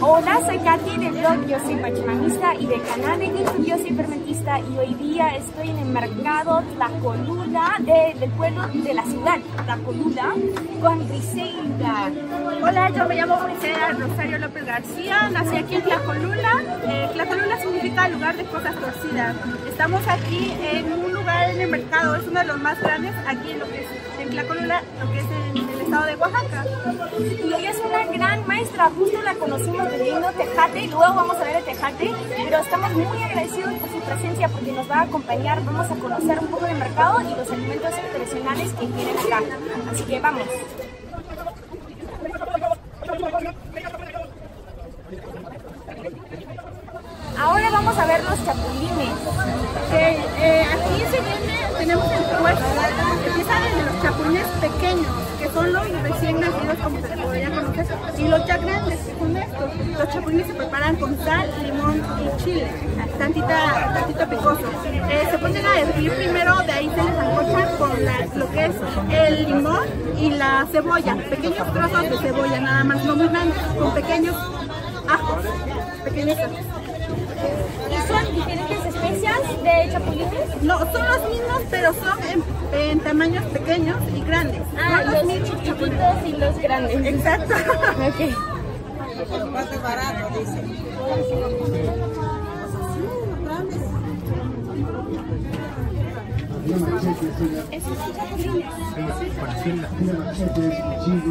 Hola, soy Katy del blog Yo Soy Pachamamista y del canal de YouTube Yo Soy Fermentista y hoy día estoy en el mercado Tlacolula de, del pueblo de la ciudad Tlacolula con Griselda. Hola, yo me llamo Griselda Rosario López García, nací aquí en Tlacolula. Eh, Tlacolula significa lugar de cosas torcidas. Estamos aquí en un lugar en el mercado, es uno de los más grandes aquí en lo que es en Tlacolula, lo que es en de Oaxaca. Y ella es una gran maestra, justo la conocimos vendiendo tejate y luego vamos a ver el tejate, pero estamos muy agradecidos por su presencia porque nos va a acompañar, vamos a conocer un poco del mercado y los alimentos tradicionales que tienen acá. Así que vamos. Ahora vamos a ver los chapulines. Eh, aquí se tenemos el puesto, empieza desde los chapulines pequeños, que son los recién nacidos como se podría conocer, y los ya grandes, que. Los chapulines se preparan con sal, limón y chile, tantita, tantito picoso. Eh, se ponen a hervir primero, de ahí se les alcorchan con lo que es el limón y la cebolla, pequeños trozos de cebolla nada más, no muy grandes, con pequeños ajos, pequeños ajos. ¿Y son diferentes especias de chapulines? No, son los mismos, pero son en, en tamaños pequeños y grandes. Ah, No los mismos chiquitos y los grandes. Exacto. Ok. Más barato, dice.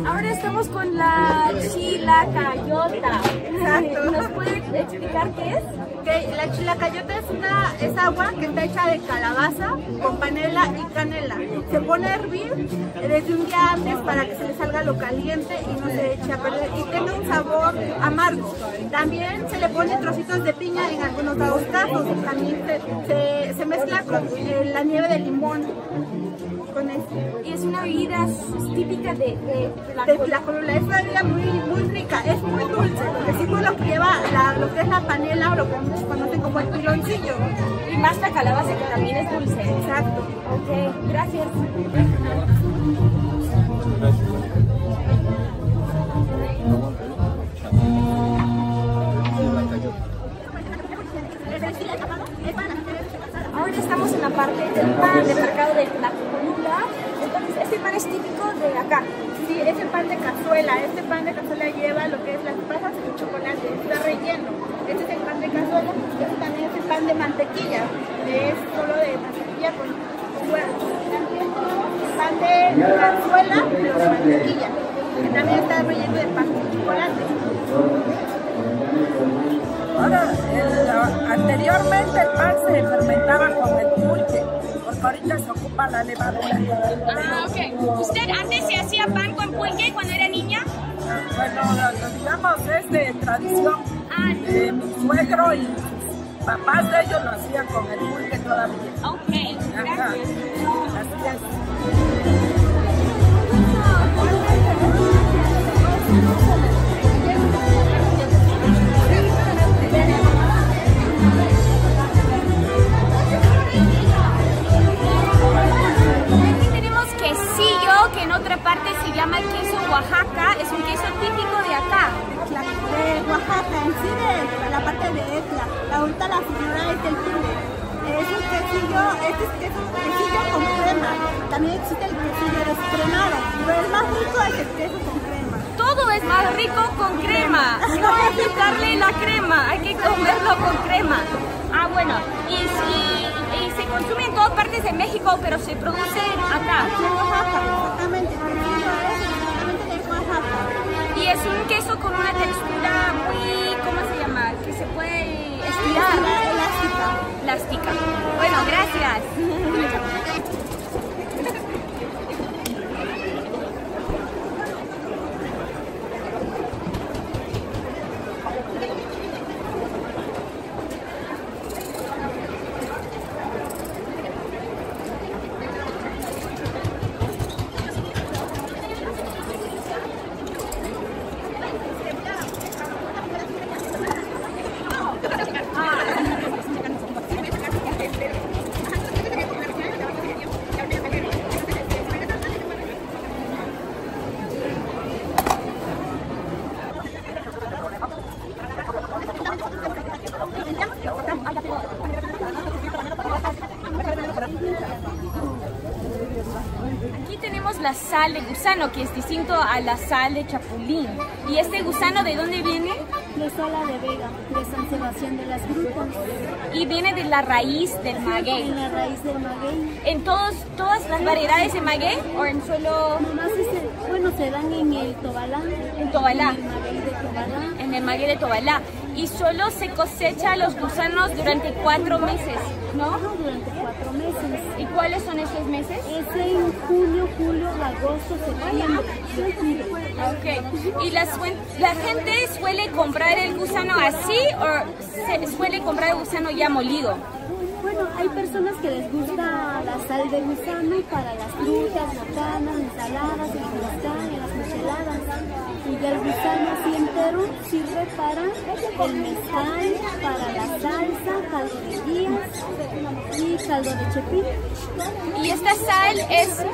Ahora estamos con la chilacayota. Exacto. ¿Nos puede explicar qué es? Ok, la chilacayota es, una, es agua que está hecha de calabaza con panela y canela. Se pone a hervir desde un día antes para que se le salga lo caliente y no se eche a perder y tenga un sabor amargo. También se le pone trocitos de piña en algunos dados casos. También se, se- se mezcla con eh, la nieve de limón. Con esto. Y es una bebida típica de, de la de Tlacolula. Es una bebida muy, muy rica, es muy dulce, porque sí por lo que lleva la- lo que es la panela o lo que se conoce como el piloncillo. y más la calabaza que también es dulce. Exacto. Ok, gracias. Pan, del mercado de Tlacolula. Entonces, este pan es típico de acá. Sí, es el pan de cazuela. Este pan de cazuela lleva lo que es las pasas y chocolate. Está relleno. Este es el pan de cazuela. Este también es el pan de mantequilla. Es solo de mantequilla con. También el pan de cazuela, pero de mantequilla. Que también está relleno de pan con chocolate. Ahora, el- anteriormente el pan se fermentaba con el pulque, ahorita se ocupa la levadura. Ah, ok. ¿Usted antes se hacía pan con pulque cuando era niña? Bueno, digamos es de tradición. Ah, Eh, mi suegro y sus papás de ellos lo hacían con el pulque todavía. ok. Ajá. Gracias. Así es. Parte se llama queso Oaxaca. Es un queso típico de acá. de Oaxaca, en sí de la parte de Etla. Ahorita la señora es del Tule. Es un quesillo, este es queso, quesillo con crema. También existe el quesillo descremado, pero el más rico es el queso con crema. Todo es más rico con crema. No hay que quitarle la crema, hay que comerlo con crema. Ah, bueno, y, se consume en todas partes de México, pero se produce acá. Exactamente. Y es un queso con una textura muy, ¿cómo se llama? Que se puede estirar. Elástica. Elástica. Bueno, gracias. la sal de gusano, que es distinto a la sal de chapulín. ¿Y este gusano de dónde viene? De Sola de Vega, de San Sebastián de las Grutas. Y viene de la raíz del maguey. En la raíz del maguey. ¿En todos, todas las variedades de maguey o en solo Nomás bueno, se dan en el Tobalá. En Tobalá. En el maguey de Tobalá. en el maguey de Tobalá? Y solo se cosecha los gusanos durante cuatro meses, ¿no? Ajá, durante cuatro meses. ¿Y cuáles son esos meses? Es en junio, julio, agosto, septiembre. Ok. ¿Y la, la gente suele comprar el gusano así o se suele comprar el gusano ya molido? Bueno, hay personas que les gusta la sal de gusano para las frutas, botanas, ensaladas, el las micheladas. Y el gusano así entero sirve para el mezcal, para la salsa, caldo de guías y caldo de chepín. Y esta sal es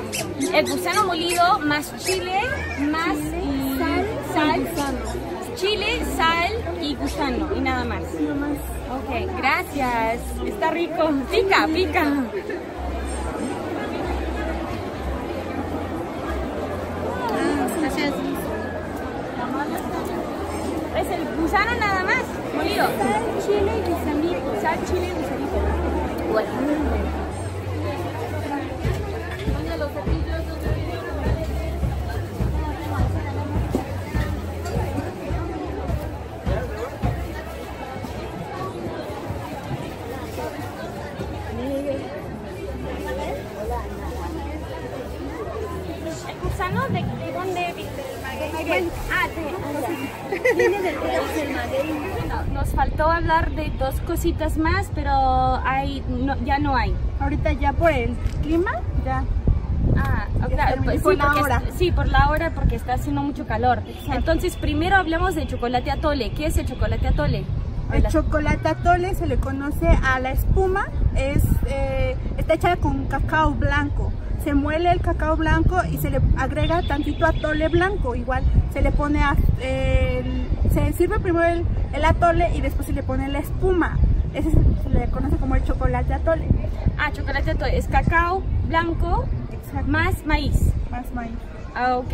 el gusano molido más chile, más Sal, chile, sal y gusano y nada más. Nada más. Ok, gracias. Está rico. Pica, pica. Es el gusano nada más, molido. Sal, chile y gusanito. Sal, chile y gusanito. Bueno. Nos faltó hablar de dos cositas más, pero hay, no, ya no hay. Ahorita ya por el clima, ya. Ah, claro, pues por sí, la porque hora. es- sí, por la hora, porque está haciendo mucho calor. Entonces, primero hablamos de chocolate atole. ¿Qué es el chocolate atole? El chocolate atole se le conoce a la espuma, es, eh, está hecha con cacao blanco. Se muele el cacao blanco y se le agrega tantito atole blanco. Igual se le pone, a- se sirve primero el, el atole y después se le pone la espuma. Ese se, se le conoce como el chocolate atole. Ah, chocolate atole es cacao blanco Exacto. más maíz. Más maíz. Ah, ok.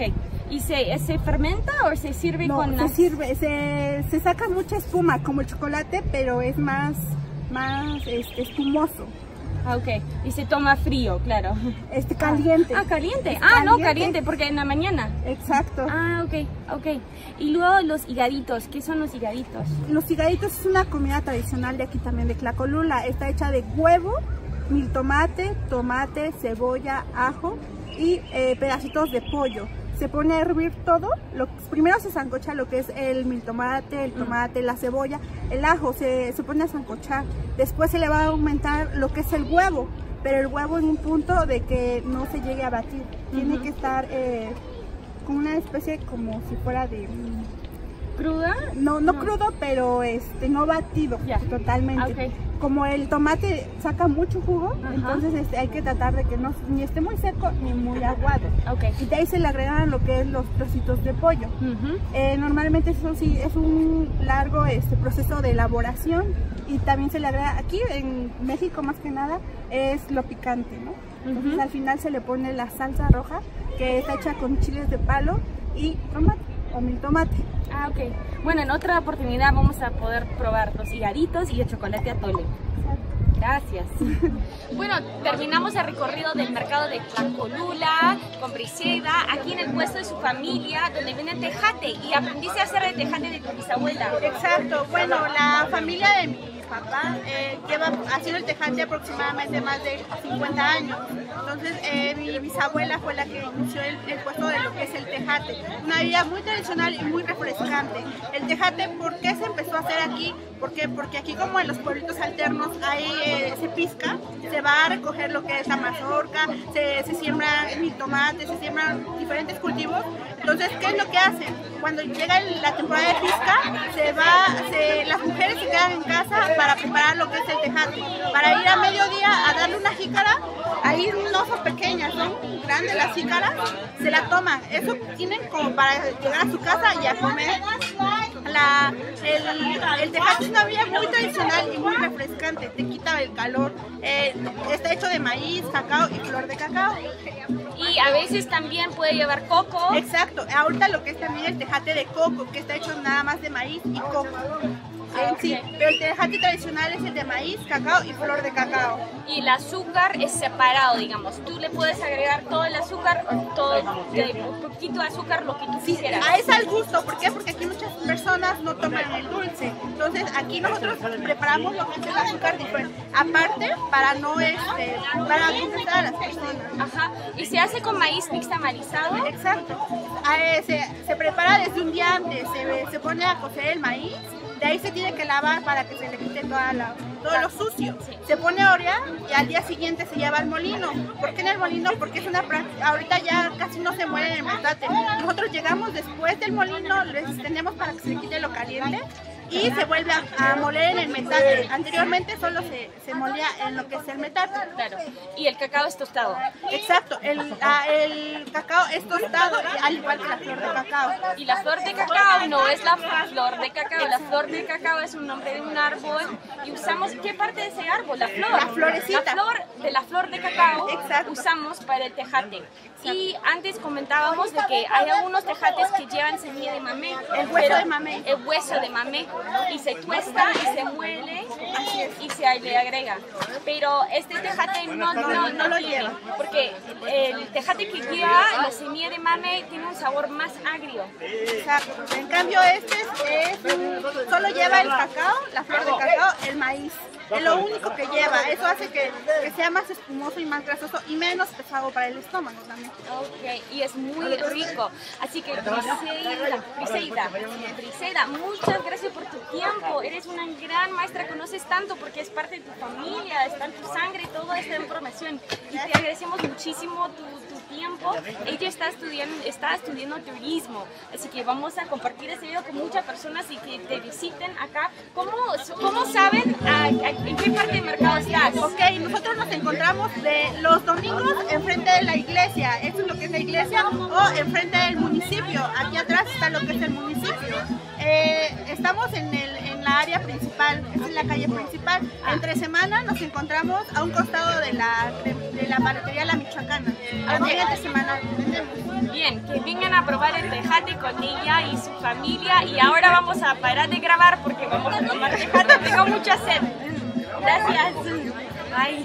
¿Y se, se fermenta o se sirve No, con se las- sirve, se, se saca mucha espuma como el chocolate, pero es más, más este, espumoso. Ah, ok. Y se toma frío, claro. Este caliente. Ah, caliente. Es Ah, no, caliente. caliente, porque en la mañana. Exacto. Ah, ok, ok. Y luego los higaditos. ¿Qué son los higaditos? Los higaditos es una comida tradicional de aquí también de Tlacolula. Está hecha de huevo, mil tomate, tomate, cebolla, ajo y eh, pedacitos de pollo. Se pone a hervir todo. Lo, primero se sancocha lo que es el mil tomate, el tomate, la cebolla, el ajo. Se, se pone a sancochar. Después se le va a aumentar lo que es el huevo. Pero el huevo en un punto de que no se llegue a batir. Tiene que estar eh, con una especie como si fuera de... ¿Cruda? no, no, No. crudo, pero este no batido totalmente. Ok. Como el tomate saca mucho jugo, Ajá. entonces este, hay que tratar de que no ni esté muy seco ni muy aguado. Ok. Y de ahí se le agregan lo que es los trocitos de pollo. Eh, normalmente eso sí es un largo este, proceso de elaboración y también se le agrega, aquí en México más que nada, es lo picante, ¿no? Entonces al final se le pone la salsa roja que está hecha con chiles de palo y tomate o mil tomate. Ah, ok. Bueno, en otra oportunidad vamos a poder probar los higaditos y el chocolate atole. Gracias. Bueno, terminamos el recorrido del mercado de Tlacolula con Briseida, aquí en el puesto de su familia, donde viene tejate. Y aprendiste a hacer el tejate de tu bisabuela. Exacto, bueno, la familia de mi papá eh, lleva haciendo el tejate aproximadamente más de 50 años. Entonces, eh, mi bisabuela fue la que inició el, el puesto de lo que es el tejate. Una bebida muy tradicional y muy refrescante. El tejate, ¿por qué se empezó a hacer aquí? ¿Por qué? Porque aquí, como en los pueblitos alternos, ahí eh, se pisca, se va a recoger lo que es la mazorca, se, se siembran mil tomates, se siembran diferentes cultivos. Entonces, ¿qué es lo que hacen? Cuando llega la temporada de pisca, se va, se- las mujeres se quedan en casa para preparar lo que es el tejate, para ir a mediodía a darle una jícara, ahí no son pequeñas, son grandes las jícaras, se la toman, eso tienen como para llegar a su casa y a comer la, el, el tejate es una bebida muy tradicional y muy refrescante, te quita el calor. Eh, está hecho de maíz, cacao y flor de cacao. Y a veces también puede llevar coco. Exacto, ahorita lo que es también el tejate de coco, que está hecho nada más de maíz y coco. Ah, Sí, ok. pero el tejate tradicional es el de maíz, cacao y flor de cacao. Y el azúcar es separado, digamos. Tú le puedes agregar todo el azúcar o todo un poquito de azúcar, lo que tú quisieras. Ah, es al gusto, ¿por qué? Porque aquí muchas personas no toman el dulce. Entonces aquí nosotros preparamos lo que es el azúcar diferente. Aparte, para no este, para a las personas. Ajá. Y se hace con maíz nixtamalizado. Exacto. Ah, eh, se, se prepara desde un día antes, se, se pone a cocer el maíz, de ahí se tiene que lavar para que se le quite toda la, todo lo sucio. Se pone a orear y al día siguiente se lleva al molino. ¿Por qué en el molino? Porque es una práctica, ahorita ya casi no se muere en el metate. Nosotros llegamos después del molino, lo extendemos para que se le quite lo caliente y se vuelve a, a moler en el metate. Anteriormente solo se, se molía en lo que es el metate. Claro. Y el cacao es tostado. Exacto, el, ah, el cacao es tostado, al igual que la flor de cacao. Y la flor de cacao no es la flor de cacao. La flor de cacao es un nombre de un árbol. Y usamos, ¿qué parte de ese árbol? La flor. La florecita. La flor de la flor de cacao Exacto. usamos para el tejate. Y antes comentábamos de que hay algunos tejates que llevan semilla de mamé. El hueso de mamé. El hueso de mamé. Y se tuesta y se muele y se le agrega. Pero este tejate no, no, no lo lleva. Porque el tejate que lleva la semilla de mamé tiene un sabor más agrio. Exacto. En cambio este es, es un- solo lleva el cacao, la flor de cacao, el maíz. Es lo único que lleva. Eso hace que, que sea más espumoso y más grasoso y menos pesado para el estómago también. Ok, y es muy rico. Así que Briseida, Briseida, Briseida, muchas gracias por tu tiempo. Eres una gran maestra, conoces tanto porque es parte de tu familia, está en tu sangre toda esta información. Y te agradecemos muchísimo tu, tu tiempo. Ella está estudiando, está estudiando turismo, así que vamos a compartir este video con muchas personas y que te visiten acá. ¿Cómo, cómo saben a- a- en qué parte del mercado estás? Ok, nosotros nos encontramos de los domingos enfrente de la iglesia, eso es lo que es la iglesia, o enfrente del municipio, aquí atrás está lo que es el municipio. Eh, estamos en, el, en la área principal, es en la calle principal. Entre semana nos encontramos a un costado de la, de, de la panadería La Michoacana. También entre semana vendemos. Bien, que vengan a probar el tejate con ella y su familia. Y ahora vamos a parar de grabar porque vamos a tomar tejate. Tengo mucha sed. Gracias. Bye.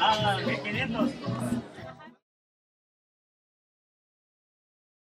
Ah, 1500.